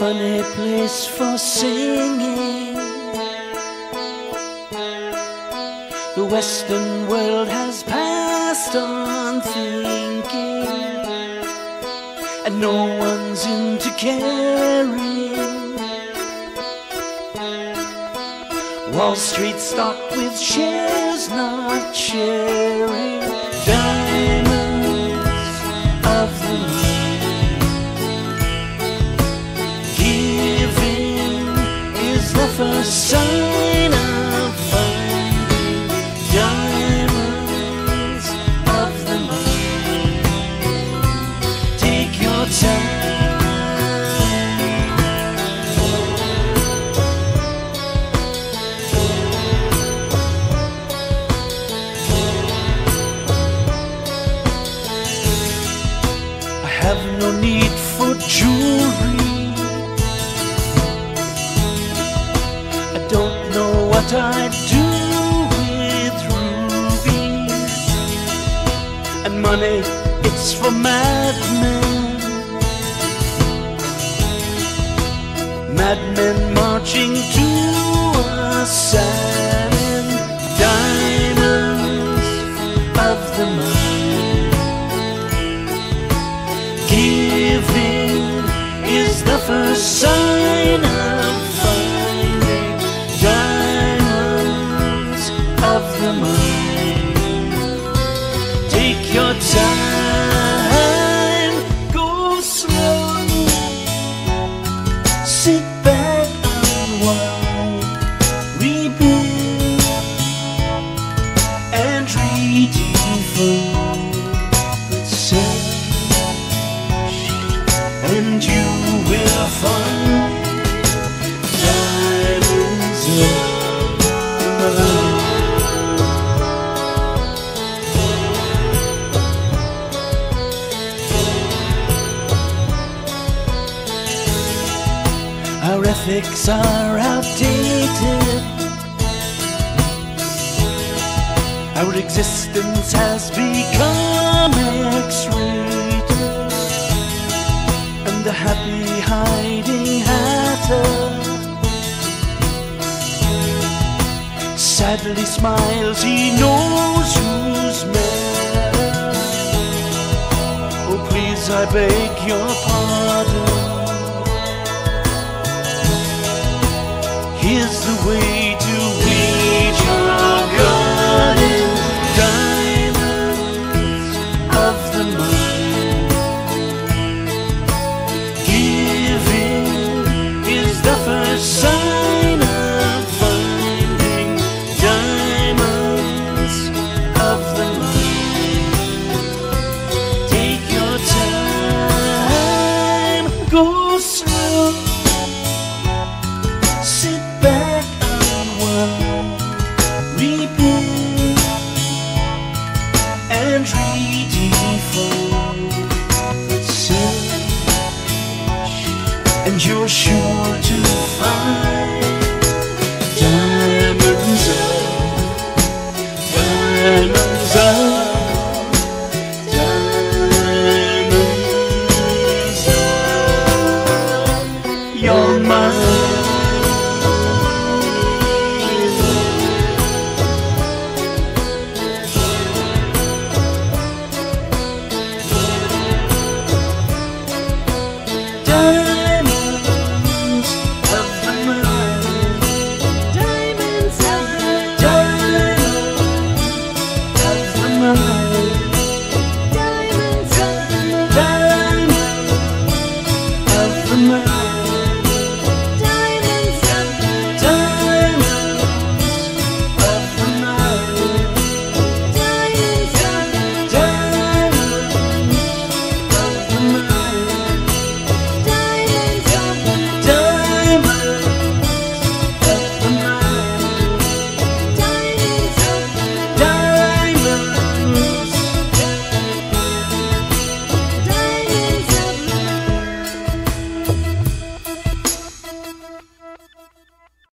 funny place for singing. The Western world has passed on thinking, and no one's into caring. Wall Street stocked with shares not sharing no need for jewelry. I don't know what I'd do with rubies and money. It's for madmen, madmen marching to a salmon. Sign of finding diamonds of the mind. Ethics are outdated. Our existence has become X-rated and the happy hiding hatter sadly smiles. He knows who's matter. Oh, please, I beg your pardon. Here's the way you're